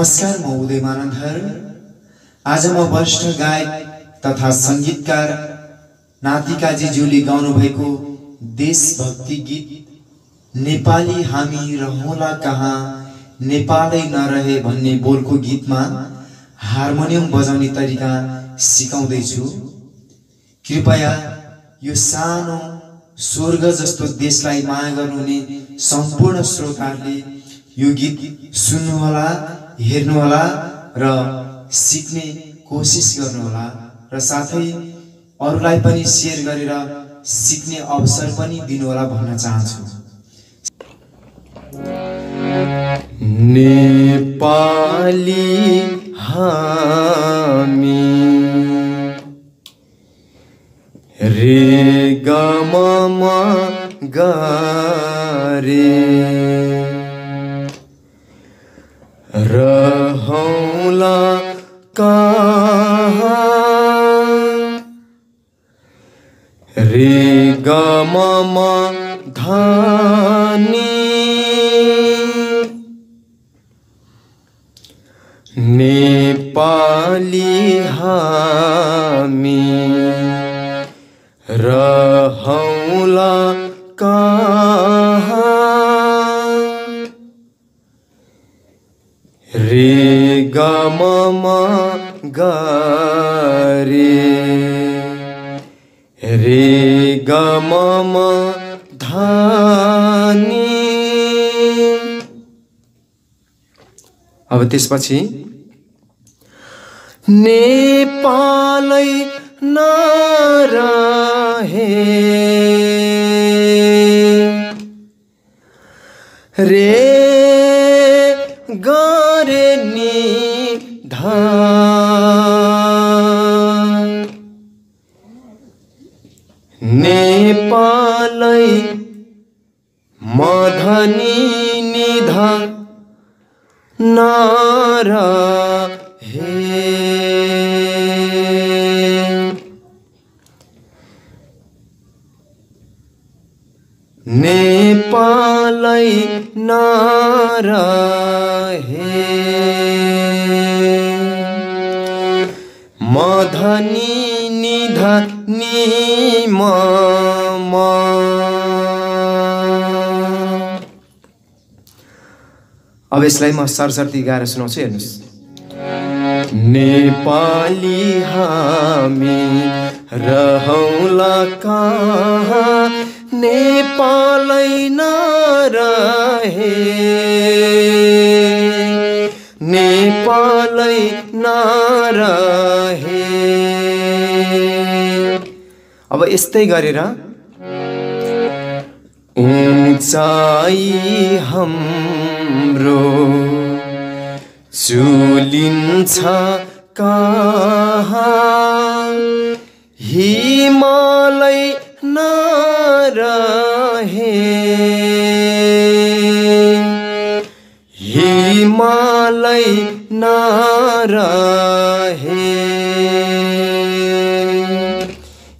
नमस्कार म उदय मानन्धर आज म वरिष्ठ गायक तथा सङ्गीतकार नातिकाजीज्यूले गाउनुभएको देशभक्ति गीत नेपाली हामी रहला कहाँ नेपालै नरहे भन्ने बोलको गीतमा हार्मोनियम बजाउने तरिका सिकाउँदैछु। कृपया यो सानो स्वर्ग जस्तो देशलाई माया गर्नुहुने सम्पूर्ण श्रोताहरूले यो गीत सुन्नुहोला। हेर्नुहोला र सिक्ने कोसिस गर्नुहोला र साथै अरूलाई पनि सेयर गरेर सिक्ने अवसर पनि दिनुहोला भन्न चाहन्छु। नेपाली हामी रे गममा गरे। रहौला कहाँ? रे गममा धनी। नेपाली हामी रहौला गममा गरे। रे गममा धनी। अब त्यसपछि नेपालै नरहे रे गरे निधान नेपालै मधनी निधा नरहे नेपालै नरहे मधनी निधनी म। अब यसलाई म सरसर्ती गाएर सुनाउँछु हेर्नुहोस्। नेपाली हामी रहौला कहाँ? नेपालै नरहे। नेपालै नरहे अब यस्तै गरेर उँचाइ हाम्रो चुलिन्छ कहाँ? हिमालय नरहे हिमालय नरहे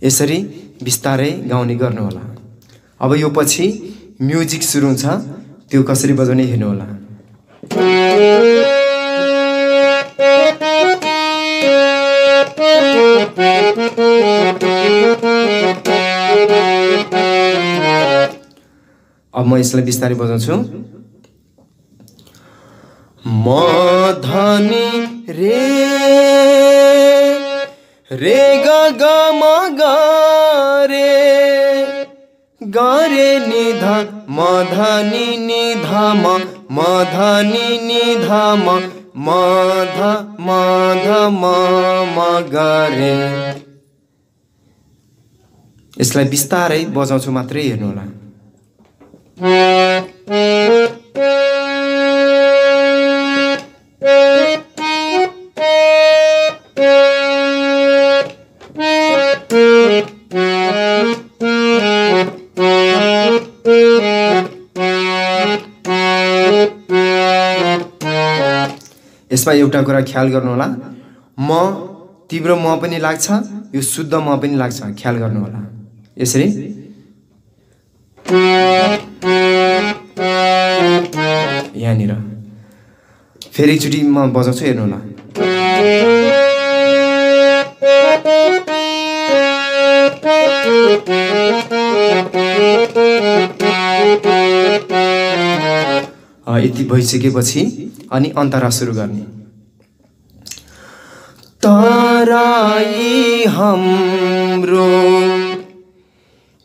यसरी बिस्तारै गाउने गर्नुहोला। अब यो पछि म्युजिक सुरु हुन्छ। त्यो कसरी बजाउने हेर्नुहोला। अब म यसलाई बिस्तारै बजाउँछु। मधनी रे रे ग म ग रे। गरे निधा मधनी निधा म मधनी निधा म मध मध म म गरे यसलाई बिस्तारै बजाउँछु मात्रै हेर्नुहोला यसमा एउटा कुरा ख्याल गर्नुहोला। म तीव्र म पनि लाग्छ यो शुद्ध म पनि लाग्छ। ख्याल गर्नुहोला। यसरी। यहाँनिर। फेरि एकचोटि म बजाउँछु हेर्नु होला अ, यति भइसकेपछि अनि अन्तरा सुरु गर्ने। तराई हाम्रो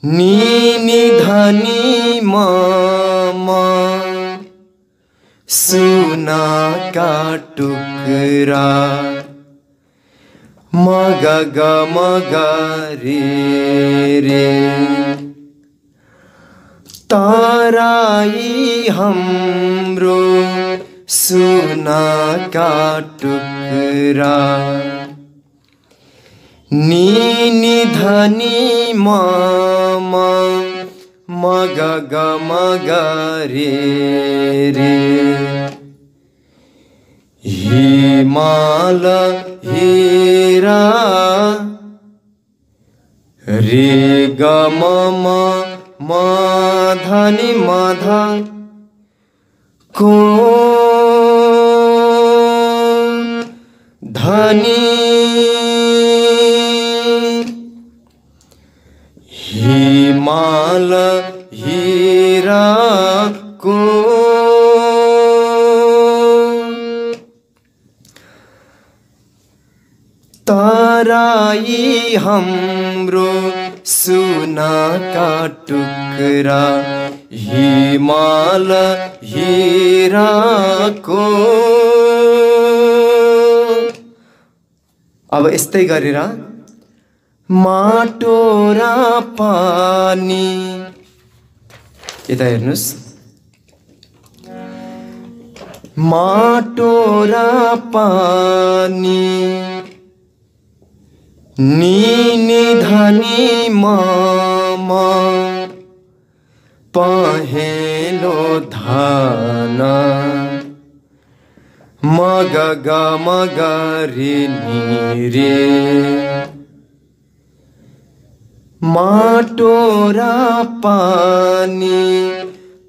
निनी धनी म सुना का टुकरा मग मग रे रे। ताराई हाम्रो सुना का टुकरा निनी धनी म मग मग रे रे। हिमाल हेरा रे ग म धनी म ध को धनी। हिमाल हिरा को। ताराई हाम्रो सुना का टुकरा। हिमाल हिरा को। अब यस्तै गरेर माटो र पानी। यता हेर्नुहोस्। माटो र पानी। निनी धनी म पहेलो धान। मग ग मग रे नि रे माटो र पानी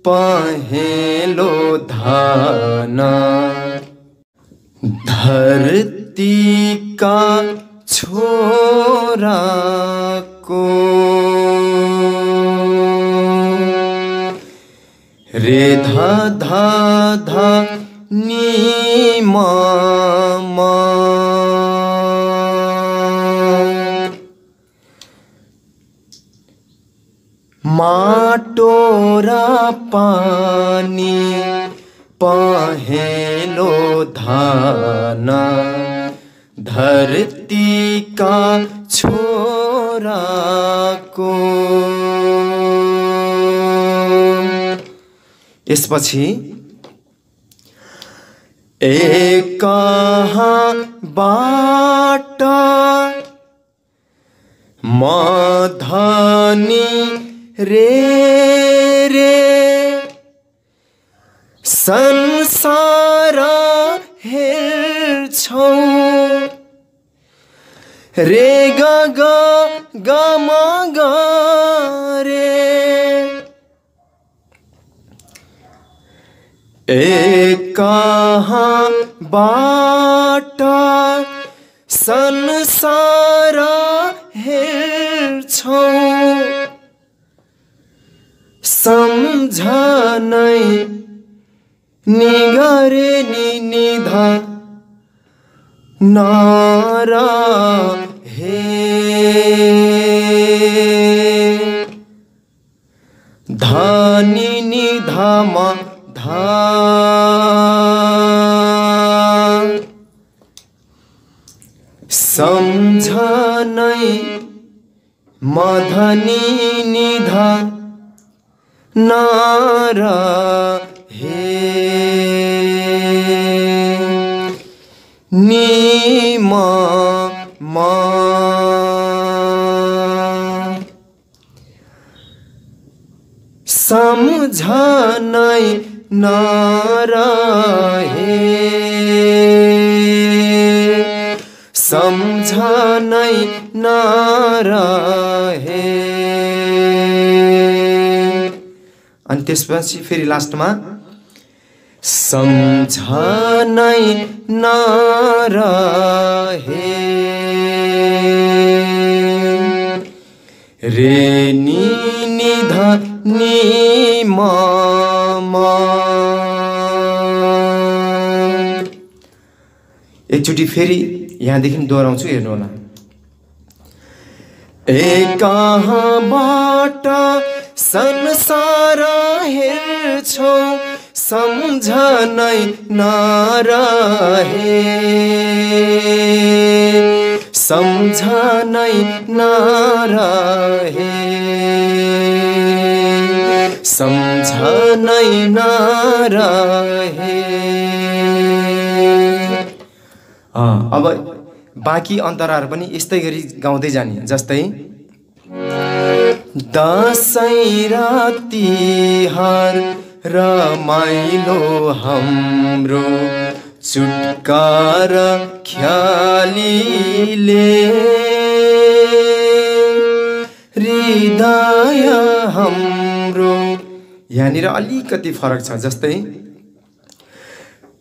पहेलो धान। धरतीका छोराको रे धा धा धा नि माटो र पानी पहेलो धान धरतीका छोराको यसपछि एक बाट मधनी रे रे। संसार हेर्छौ। रे ग ग एक बाट संसार हेर्छौ। सम्झनै निगरे नि निध नार हे। धानी नि धाम धा सम्झनै मधनी निध नार हे। नि म। सम्झनै नरहे। सम्झनै नरहे। अनि त्यसपछि फेरि लास्टमा सम्झनै नरहे। रे नि निध नि म। एकचोटि फेरि यहाँदेखि दोहोऱ्याउँछु हेर्नु होला ए कहाँबाट संसार हेर्छौ सम्झनै नरहे। सम्झनै नरहे। सम्झनै नरहे अब बाँकी अन्तराहरू पनि यस्तै गरी गाउँदै जाने जस्तै दसैँ रातिहार रमाइलो हाम्रो चुटकार ख्यालीले हृदय हाम्रो यहाँनिर अलिकति फरक छ जस्तै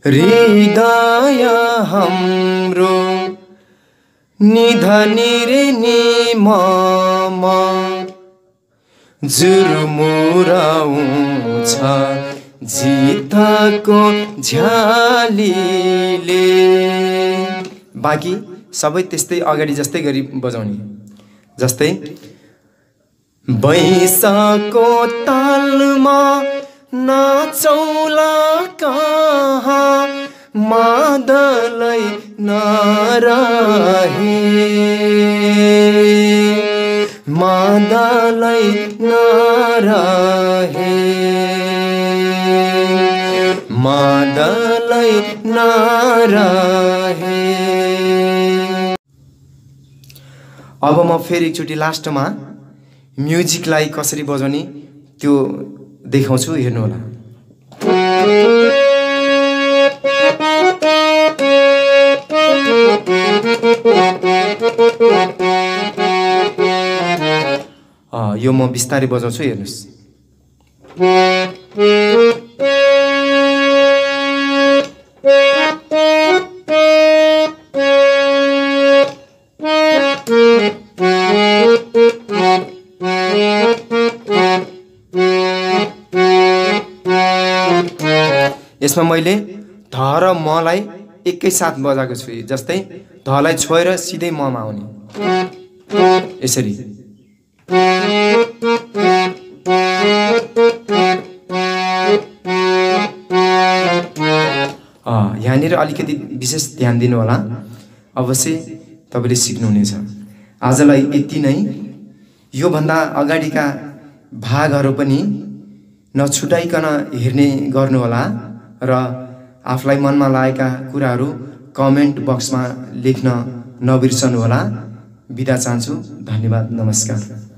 हृदय हाम्रो निधनी रे नि जुरमुराउँछ जितको झ्यालीले। बाँकी सबै त्यस्तै अगाडि जस्तै गरी बजाउने। जस्तै बैसाको तालमा नाचौला कहाँ? मादलै नरहे। मादलै नरहे। मादलै नरहे। अब म फेरि एकचोटि लास्टमा म्युजिकलाई कसरी बजाउने त्यो देखाउँछु हेर्नु होला। अँ, यो म बिस्तारै बजाउँछु हेर्नुहोस्। यसमा मैले ध र मलाई एकैसाथ बजाएको छु जस्तै धलाई छोएर सिधै ममा आउने यसरी। यहाँनिर अलिकति विशेष ध्यान दिनु होला अवश्य तपाईँले सिक्नुहुनेछ। आजलाई यति नै। योभन्दा अगाडिका भागहरू पनि नछुटाइकन हेर्ने गर्नुहोला। र आफूलाई मनमा लागेका कुराहरू कमेन्ट बक्समा लेख्न नबिर्सनुहोला। बिदा चाहन्छु। धन्यवाद। नमस्कार।